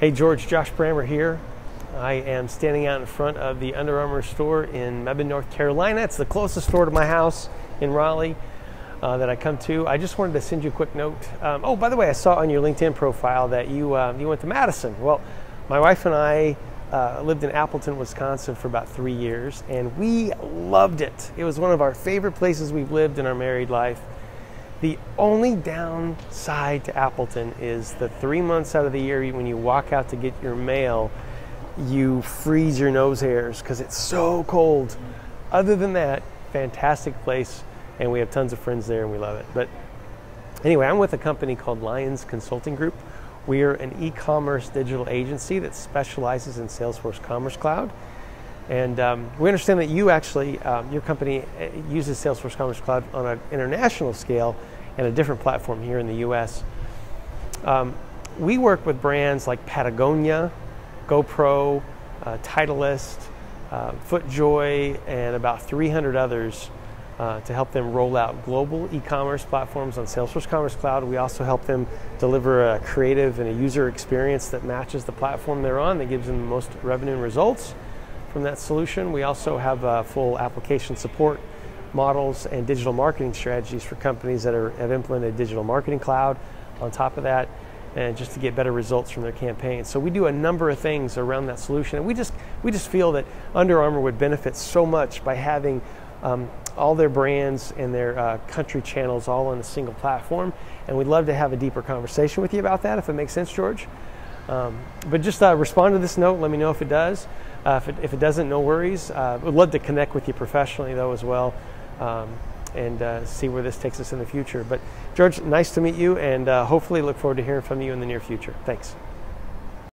Hey George, Josh Brammer here. I am standing out in front of the Under Armour store in Mebane, North Carolina. It's the closest store to my house in Raleigh uh, that I come to. I just wanted to send you a quick note. Um, oh, by the way, I saw on your LinkedIn profile that you uh, you went to Madison. Well, my wife and I uh, lived in Appleton, Wisconsin for about three years, and we loved it. It was one of our favorite places we've lived in our married life. The only downside to Appleton is the three months out of the year when you walk out to get your mail, you freeze your nose hairs because it's so cold. Other than that, fantastic place, and we have tons of friends there and we love it. But anyway, I'm with a company called Lyons Consulting Group. We are an e commerce digital agency that specializes in Salesforce Commerce Cloud. And um, we understand that you actually, um, your company uh, uses Salesforce Commerce Cloud on an international scale and a different platform here in the US. Um, we work with brands like Patagonia, GoPro, uh, Titleist, uh, FootJoy, and about 300 others uh, to help them roll out global e-commerce platforms on Salesforce Commerce Cloud. We also help them deliver a creative and a user experience that matches the platform they're on that gives them the most revenue and results from that solution. We also have uh, full application support models and digital marketing strategies for companies that are, have implemented digital marketing cloud on top of that and just to get better results from their campaigns. So we do a number of things around that solution and we just we just feel that Under Armour would benefit so much by having um, all their brands and their uh, country channels all on a single platform and we'd love to have a deeper conversation with you about that if it makes sense George. Um, but just uh, respond to this note. Let me know if it does. Uh, if, it, if, it, doesn't, no worries. Uh, would love to connect with you professionally though as well, um, and uh, see where this takes us in the future. But George, nice to meet you, and uh, hopefully look forward to hearing from you in the near future. Thanks.